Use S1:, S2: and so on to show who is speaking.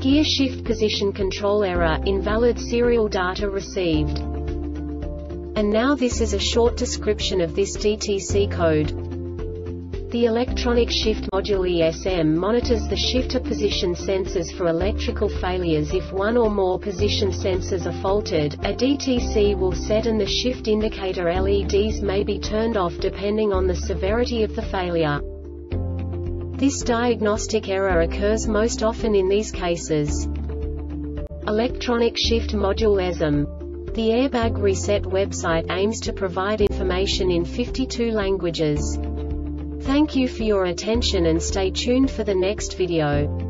S1: Gear shift position control error, invalid serial data received. And now this is a short description of this DTC code. The electronic shift module ESM monitors the shifter position sensors for electrical failures if one or more position sensors are faulted, a DTC will set and the shift indicator LEDs may be turned off depending on the severity of the failure. This diagnostic error occurs most often in these cases. Electronic Shift Module ESM. The Airbag Reset website aims to provide information in 52 languages. Thank you for your attention and stay tuned for the next video.